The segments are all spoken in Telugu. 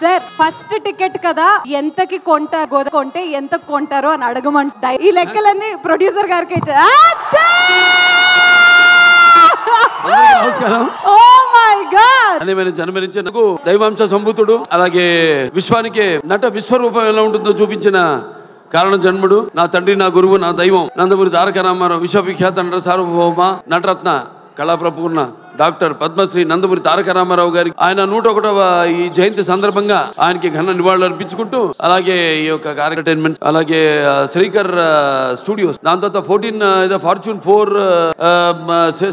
సార్ ఫస్ట్ టికెట్ కదా ఎంతకి కొంటారు గోద కొంటే ఎంత కొంటారో అని అడగమంట ఈ లెక్కలన్నీ ప్రొడ్యూసర్ గారికి నమస్కారం. Oh my god! అని నేను జన్మనించిన నాకు దైవాంశ సంభూతుడు అలాగే విశ్వానికి నట విశ్వరూపం ఎలా ఉంటుందో చూపించిన కారణ జన్ముడు నా తండ్రి నా గురువు నా దైవం నందమూరి తారక రామారావు విశ్వవిఖ్యాత నట సార్వభౌమ నటరత్న కళాప్రపూర్ణ డాక్టర్ పద్మశ్రీ నందమూరి తారక రామారావు గారికి. ఆయన నూట ఒకటవ ఈ జయంతి సందర్భంగా ఆయనకి ఘన నివాళులు అర్పించుకుంటూ అలాగే ఈ యొక్క ఎంటర్టైన్మెంట్ అలాగే శ్రీకర్ స్టూడియోస్ దాని తర్వాత ఫోర్టీన్ ఫార్చ్యూన్ ఫోర్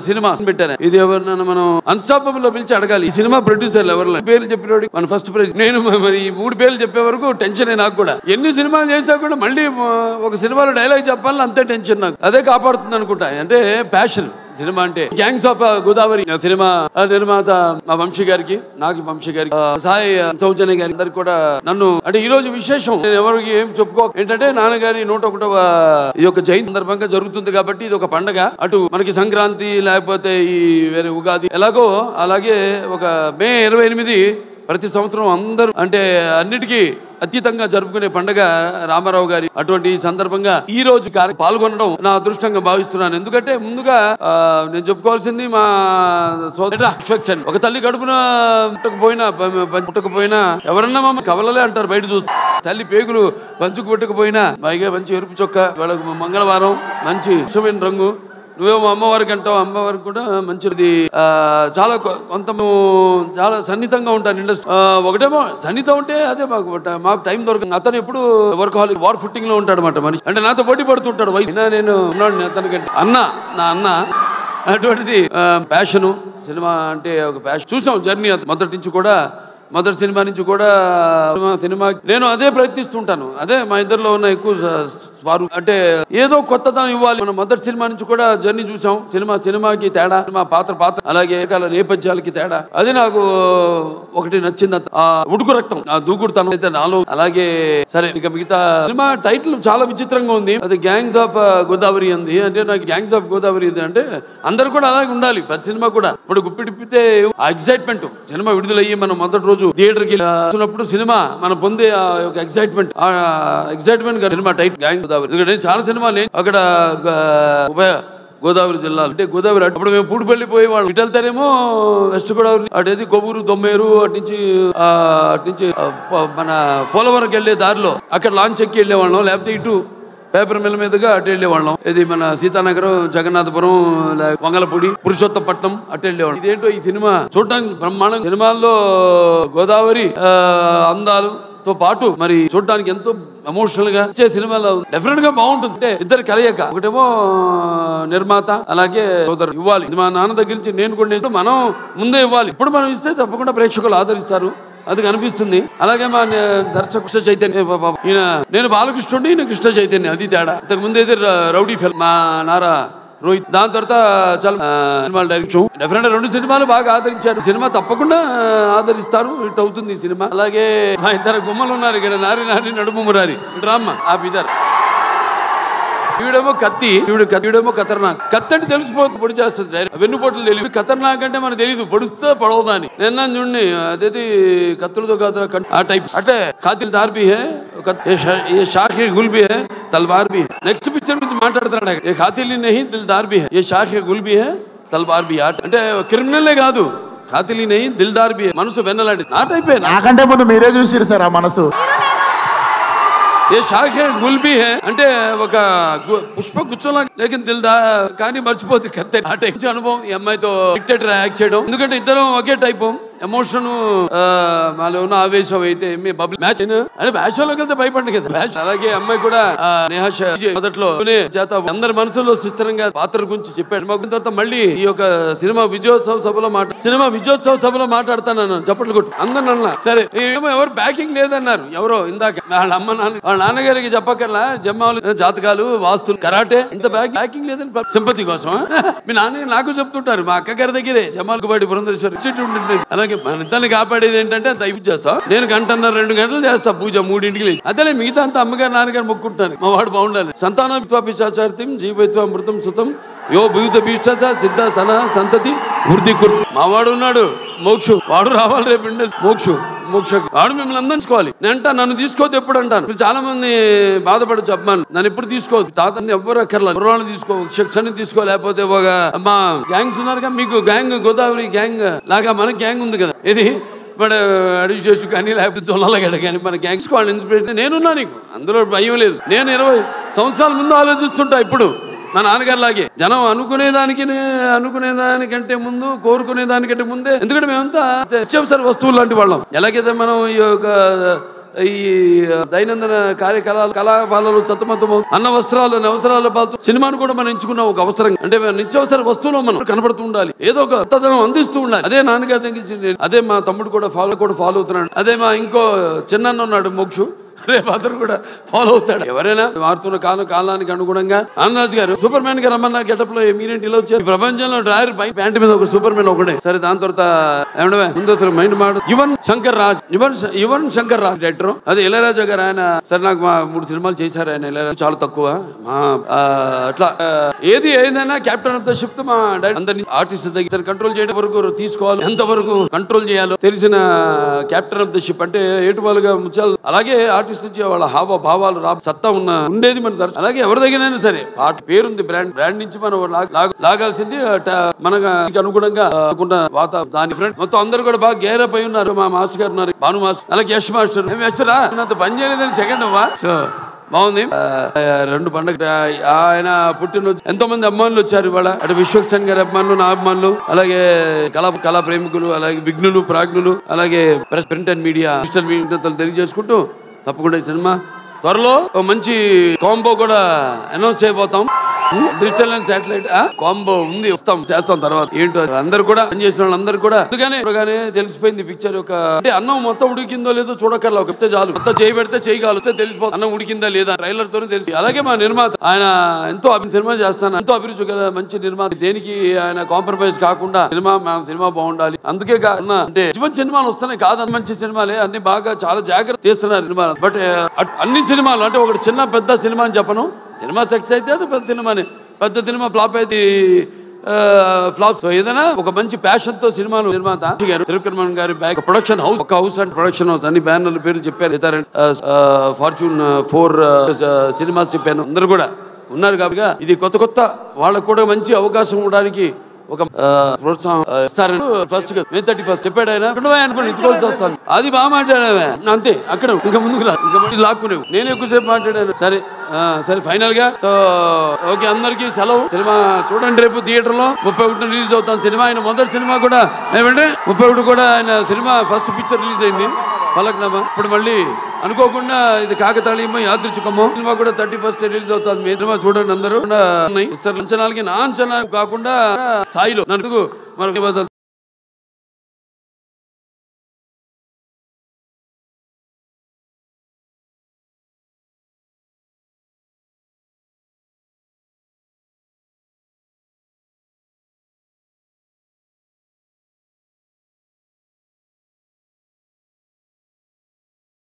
సినిమా పెట్టారు. ఇది ఎవరినైనా మనం అన్స్టాపబుల్లో పిలిచి అడగాలి. ఈ సినిమా ప్రొడ్యూసర్లు ఎవరు పేర్లు చెప్పినోడి మన ఫస్ట్ ప్రైజ్ నేను మరి ఈ మూడు పేర్లు చెప్పే వరకు టెన్షన్ నాకు కూడా. ఎన్ని సినిమాలు చేసా కూడా మళ్ళీ ఒక సినిమాలో డైలాగ్ చెప్పాలని అంతే టెన్షన్ నాకు. అదే కాపాడుతుంది అనుకుంటా. అంటే ప్యాషన్ సినిమా అంటే గ్యాంగ్స్ ఆఫ్ గోదావరి సినిమా నిర్మాత మా వంశీ గారికి నాకు వంశీ గారికి సాయి సౌజన్య గారి అందరికి కూడా నన్ను అంటే ఈ రోజు విశేషం. నేను ఎవరికి ఏం చెప్పుకో ఏంటంటే నాన్నగారి నూట ఒకటవ ఈ యొక్క జయంతి సందర్భంగా జరుగుతుంది కాబట్టి ఇది ఒక పండగ. అటు మనకి సంక్రాంతి లేకపోతే ఈ వేరే ఉగాది ఎలాగో అలాగే ఒక మే ఇరవై ఎనిమిది ప్రతి సంవత్సరం అందరూ అంటే అన్నిటికీ అతీతంగా జరుపుకునే పండుగ రామారావు గారి అటువంటి సందర్భంగా ఈ రోజు పాల్గొనడం నా అదృష్టంగా భావిస్తున్నాను. ఎందుకంటే ముందుగా నేను చెప్పుకోవాల్సింది మా సోదర అఫెక్షన్ ఒక తల్లి కడుపున పుట్టకపోయినా పుట్టకపోయినా ఎవరన్నా మమ్మ కవలలే అంటారు బయట చూస్తే. తల్లి పేగులు పంచుకు పుట్టకపోయినా పైగా మంచి ఎరుపు చొక్క వాళ్ళకు మంగళవారం మంచి ఇష్టమైన రంగు. నువ్వేమో అమ్మవారికి అంటావు అమ్మవారికి కూడా మంచిది. చాలా కొ- కొంత చాలా సన్నిహితంగా ఉంటాను ఇండస్ట్రీ ఒకటేమో సన్నిహితం ఉంటే అదే మాకు మాకు టైం దొరకదు. అతను ఎప్పుడు వర్క్ హాల్ వార్ ఫుట్టింగ్లో ఉంటాడు అనమాట మనిషి. అంటే నాతో పోటీ పడుతుంటాడు వయసు. నేను ఉన్నాడు అతనికంటే. అన్న నా అన్న అటువంటిది ప్యాషను. సినిమా అంటే ఒక ప్యాషన్ చూసాం జర్నీ మొదటి నుంచి కూడా. మొదటి సినిమా నుంచి కూడా సినిమా నేను అదే ప్రయత్నిస్తుంటాను. అదే మా ఇద్దరిలో ఉన్న ఎక్కువ వారు అంటే ఏదో కొత్తదనం ఇవ్వాలి. మనం మొదటి సినిమా నుంచి కూడా జర్నీ చూసాం సినిమా సినిమాకి తేడా సినిమా పాత్ర పాత్ర అలాగే రకాల నేపథ్యాలకి తేడా. అది నాకు ఒకటి నచ్చింది ఆ ఉడుకు రక్తం ఆ దూకుడుతనం అయితే నాలో. అలాగే సరే ఇక మిగతా సినిమా టైటిల్ చాలా విచిత్రంగా ఉంది. అది గ్యాంగ్స్ ఆఫ్ గోదావరి అంది. అంటే నాకు గ్యాంగ్స్ ఆఫ్ గోదావరి ఇది అంటే అందరు కూడా అలాగే ఉండాలి. ప్రతి సినిమా కూడా. ఇప్పుడు గుప్పిడిప్పితే ఆ ఎక్సైట్మెంట్ సినిమా విడుదలయ్యి మనం మొదటి రోజు థియేటర్కి వచ్చినప్పుడు సినిమా మనం పొందే ఆ యొక్క ఎక్సైట్మెంట్ ఆ ఎక్సైట్మెంట్ సినిమా టైట్ గ్యాంగ్ గోదావరి. ఎందుకంటే చాలా సినిమాలు అక్కడ ఉభయ గోదావరి జిల్లా అంటే గోదావరి అప్పుడు మేము పూడిపల్లి పోయి వాళ్ళు. ఇటు వెళ్తారేమో వెస్ట్ గోదావరి అటేది కొవ్వూరు దొమ్మేరు అటు నుంచి అటు నుంచి మన పోలవరంకి వెళ్ళే దారిలో. అక్కడ లాంచ్ ఎక్కి వెళ్ళేవాళ్ళం. లేకపోతే ఇటు పేపర్ మిల్ మీదుగా అటు వెళ్ళేవాళ్ళం. ఇది మన సీతానగరం జగన్నాథపురం వంగలపూడి పురుషోత్తపట్నం అటు వెళ్ళేవాళ్ళం. ఇదేంటో ఈ సినిమా? చూడటానికి బ్రహ్మాండం సినిమాల్లో గోదావరి అందాలతో అందాలు తో పాటు మరి చూడటానికి ఎంతో ఎమోషనల్గా వచ్చే సినిమాలో డెఫినెట్గా బాగుంటుంది. అంటే ఇద్దరు కలయిక. ఒకటేమో నిర్మాత అలాగే సోదరు ఇవ్వాలి. ఇది మా నాన్న దగ్గర నుంచి నేను కూడా మనం ముందే ఇవ్వాలి. ఇప్పుడు మనం ఇస్తే తప్పకుండా ప్రేక్షకులు ఆదరిస్తారు. అది కనిపిస్తుంది. అలాగే మా నే- కృష్ణ చైతన్య. ఈయన నేను బాలకృష్ణుడి ఈయన కృష్ణ చైతన్య. అది తేడా. ఇంతకు ముందు అయితే రౌడీ ఫిల్మ్ మా నారా రోహిత్ దాని తర్వాత చాలా సినిమాలు డైరెక్షన్ డెఫినెట్ రెండు సినిమాలు బాగా ఆదరించారు. సినిమా తప్పకుండా ఆదరిస్తారు. హిట్ అవుతుంది ఈ సినిమా. అలాగే మా ఇద్దరు గుమ్మలు ఉన్నారు ఇక్కడ. నారి నారి నడుము మురారి ఇటు రామ్మ ఆ బిదర్. ఈడేమో కత్తి ఈవిడ కత్తి ఖతర్నాక్. కత్తి అంటే తెలిసిపోతుంది పొడి చేస్తుంది డైరెక్ట్ వెన్నుపోట్లు తెలియదు. ఖతర్నాక్ అంటే మనకు తెలియదు పొడుస్తా పడవదా అని నిన్న చూడండి అదేది కత్తులతో కాదు ఆ టైప్ అంటే కాతిల్ దార్ బి హే ఏ గుల్ బి హే తల్వార్ బి హే. నెక్స్ట్ పిక్చర్ గురించి మాట్లాడుతున్నాడు ఏ ఖాతిలి నహి దిల్ దార్బి హే. ఏ షాఖ్ ఏ గుల్ బి హే. తల్వార్ బి ఆట అంటే క్రిమినల్లే కాదు. ఖాతిలి నహి దిల్దార్బి బి మనసు వెన్నలాంటి నా టైపే నా నాకంటే ముందు మీరే చూసిరు సార్ ఆ మనసు. ఏ షాఖే గుల్బీ హే అంటే ఒక పుష్ప గుచ్చంలా లేకిన్ దిల్దా కానీ మర్చిపోతుంది కత్తే ఆ టైప్ అనుభవం ఈ అమ్మాయితో డిక్టేటర్ యాక్ట్ చేయడం ఎందుకంటే ఇద్దరం ఒకే టైపు ఎమోషన్ మాలో ఉన్న ఆవేశం అయితే మీ బబుల్ మ్యాచ్ అని మ్యాచ్ వెళ్తే భయపడండి కదా. మ్యాచ్ అలాగే అమ్మాయి కూడా నేహాష మొదట్లో చేత అందరి మనసులో సుస్థిరంగా పాత్ర గురించి చెప్పాడు. మాకు తర్వాత మళ్ళీ ఈ యొక్క సినిమా విజయోత్సవ సభలో మాట సినిమా విజయోత్సవ సభలో మాట్లాడతాను చప్పట్లు కొట్టు. అందరు అన్న. సరే ఏమో ఎవరు బ్యాకింగ్ లేదన్నారు. ఎవరో ఇందాక వాళ్ళ అమ్మ నాన్న వాళ్ళ నాన్నగారికి చెప్పకల్లా జమ్మాలు జాతకాలు వాస్తులు కరాటే ఇంత బ్యాక్ బ్యాకింగ్ లేదని సింపతి కోసం మీ నాన్న నాకు చెప్తుంటారు. మా అక్క గారి దగ్గరే జమ్మాలకు బయట పురంధరేశ్వర ఇన్స్టిట్యూట్ ఉంటుంది. మనకి మన ఇద్దరిని కాపాడేది ఏంటంటే దైవం చేస్తాం. నేను గంటన్నర రెండు గంటలు చేస్తా పూజ మూడింటికి లేచి. అదే మిగతా అంతా అమ్మగారు నాన్నగారు మొక్కుంటాను మా వాడు బాగుండాలి. సంతాన పిశాచార్థం జీవిత్వ మృతం సుతం యో భూత భీష్ట సిద్ధ సలహా సంతతి వృద్ధి కుర్తి. మా వాడు ఉన్నాడు. మోక్షు. వాడు రావాలి రేపు మోక్షు. మోక్ష ఆడు మిమ్మల్ని అందరూ తీసుకోవాలి. నేను నన్ను తీసుకోవద్దు ఎప్పుడు అంటాను. చాలా మంది బాధపడచ్చు అమ్మాను నన్ను ఎప్పుడు తీసుకోవద్దు. తాత ఎవరు అక్కర్లేదు. కుర్రాళ్ళు తీసుకో శిక్షణ తీసుకో లేకపోతే ఒక మా గ్యాంగ్స్ ఉన్నారుగా మీకు గ్యాంగ్ గోదావరి గ్యాంగ్ లాగా మన గ్యాంగ్ ఉంది కదా. ఇది మన అడవి చేసు కానీ లేకపోతే దొల్లగడ కానీ మన గ్యాంగ్స్ వాళ్ళు ఇన్స్పిరేషన్ నేనున్నా నీకు. అందులో భయం లేదు. నేను ఇరవై సంవత్సరాల ముందు ఆలోచిస్తుంటా ఇప్పుడు. మా నాన్నగారు లాగే జనం అనుకునేదానికి అనుకునే దానికంటే ముందు కోరుకునే దానికంటే ముందే. ఎందుకంటే మేమంతా అత్యవసర వస్తువులు లాంటి వాళ్ళం. ఎలాగైతే మనం ఈ యొక్క ఈ దైనందిన కార్యకలాపాలు కళాపాలలు సతమతము అన్న వస్త్రాలు అవసరాల పాలతో సినిమాను కూడా మనం ఎంచుకున్నాం ఒక అవసరం. అంటే మన నిత్యావసర వస్తువులో మనం కనబడుతూ ఉండాలి. ఏదో ఒక కొత్తదనం అందిస్తూ ఉండాలి. అదే నాన్నగారు తగ్గించింది అదే మా తమ్ముడు కూడా ఫాలో కూడా ఫాలో అవుతున్నాడు. అదే మా ఇంకో చిన్న ఉన్నాడు మోక్షు. రేపు అతను కూడా ఫాలో అవుతాడు. ఎవరైనా మారుతున్న కాలం కాలానికి అనుగుణంగా అన్నరాజు గారు సూపర్ మ్యాన్ గారు రమ్మన్న గెటప్లో మీరేంటి ఇలా వచ్చారు? ప్రపంచంలో డ్రాయర్ పై ప్యాంట్ మీద ఒక సూపర్ మ్యాన్ ఒకటే సరే దాని తర్వాత ముందు అసలు మైండ్ మాడు. యువన్ శంకర్ రాజ్ యువన్ యువన్ శంకర్ రాజ్ డైరెక్టర్ అదే ఇళయరాజా గారు ఆయన. సరే నాకు మా మూడు సినిమాలు చేశారు ఆయన ఇళయరాజు. చాలా తక్కువ. మా అట్లా. ఏది ఏదైనా కెప్టెన్ ఆఫ్ ద మా అందరినీ ఆర్టిస్ట్ దగ్గర కంట్రోల్ చేయడం వరకు తీసుకోవాలి. ఎంత వరకు కంట్రోల్ చేయాలో తెలిసిన కెప్టెన్ ఆఫ్ ద షిప్ అంటే ఏటువాలుగా ముచ్చాలు అలాగే ఆర్టిస్ట్ నుంచి వాళ్ళ హావ భావాలు రా సత్తా ఉన్న ఉండేది మన దర్శనం అలాగే ఎవరి దగ్గరైనా సరే ఆ పేరుంది బ్రాండ్ బ్రాండ్ నుంచి మనం లాగాల్సింది మనకు అనుగుణంగా వాత దాని ఫ్రెండ్ మొత్తం అందరూ కూడా బాగా గేరప్ అయి ఉన్నారు. మా మాస్టర్ గారు ఉన్నారు భాను మాస్టర్ అలాగే యశ్ మాస్టర్. ఏం యశ్ రా? అంత పని చేయలేదని సెకండ్ అవ్వా? బాగుంది. రెండు పండుగ ఆయన పుట్టినరోజు ఎంతో మంది అభిమానులు వచ్చారు ఇవాళ. అటు విశ్వక్సేన్ గారి అభిమానులు నా అభిమానులు అలాగే కళా కళా ప్రేమికులు అలాగే విఘ్నులు ప్రాజ్ఞులు అలాగే press print and media digital media తెలియజేసుకుంటూ తప్పకుండా ఈ సినిమా త్వరలో ఒక మంచి కాంబో కూడా అనౌన్స్ చేయబోతాం. డిజిటల్ అండ్ శాటిలైట్ కాంబో ఉంది వస్తాం చేస్తాం తర్వాత. ఏంటో అది. అందరూ కూడా వాళ్ళు వాళ్ళందరూ కూడా అందుకనే చూడగానే తెలిసిపోయింది పిక్చర్ ఒక అంటే అన్నం మొత్తం ఉడికిందో లేదో చూడక్కర్లా ఒక చాలు. మొత్తం చేయి పెడితే చేయగలిస్తే తెలిసిపోతుంది. అన్నం ఉడికిందా లేదా? ట్రైలర్ తోనే తెలిసి అలాగే మా నిర్మాత ఆయన ఎంతో అభి- సినిమా చేస్తాను. ఎంతో అభిరుచి గల మంచి నిర్మాత. దేనికి ఆయన కాంప్రమైజ్ కాకుండా సినిమా మా సినిమా బాగుండాలి. అందుకే కా- అంటే మంచి సినిమాలు వస్తున్నాయి కాదు మంచి సినిమాలే. అన్ని బాగా చాలా జాగ్రత్త చేస్తున్నారు సినిమాలు బట్ అన్ని సినిమాలు అంటే ఒకటి చిన్న పెద్ద సినిమా అని చెప్పను. సినిమా సక్సెస్ అయితే అది పెద్ద సినిమానే పెద్ద సినిమా ఫ్లాప్ అయితే ఫ్లాప్స్ ఏదైనా ఒక మంచి ప్యాషన్తో సినిమాలు నిర్మాత గారు తిరుకర్మన్ గారి బ్యాక్ ప్రొడక్షన్ హౌస్ ఒక హౌస్ అండ్ ప్రొడక్షన్ హౌస్ అన్ని బ్యానర్ల పేర్లు చెప్పారు. ఫార్చ్యూన్ ఫోర్ సినిమాస్ చెప్పాను. అందరూ కూడా ఉన్నారు కాబట్టి ఇది కొత్త కొత్త. వాళ్ళకు కూడా మంచి అవకాశం ఉండడానికి ఒక ప్రోత్సాహం ఇస్తారని ఫస్ట్ మే థర్టీ ఫస్ట్ చెప్పాడు ఆయన. ఇక్కడ పోయి అనుకోండి వస్తాను. అది బాగా మాట్లాడావే. అంతే అక్కడ ఇంకా ముందుకు రా. ఇంకా మళ్ళీ లాక్కునేవు. నేను ఎక్కువసేపు మాట్లాడాను. సరే సరే ఫైనల్గా. సో ఓకే అందరికి సెలవు. సినిమా చూడండి రేపు థియేటర్లో ముప్పై ఒకటి రిలీజ్ అవుతాను. సినిమా ఆయన మొదటి సినిమా కూడా. ఏమంటే ముప్పై ఒకటి కూడా ఆయన సినిమా ఫస్ట్ పిక్చర్ రిలీజ్ అయింది. పలక్నామా ఇప్పుడు మళ్ళీ అనుకోకుండా ఇది కాకతాళీయమో యాదృచ్ఛికమో సినిమా కూడా థర్టీ ఫస్ట్ రిలీజ్ అవుతుంది మీ సినిమా చూడండి అందరూ కూడా అంచనాలకి నా అంచనా కాకుండా స్థాయిలో నన్ను మనం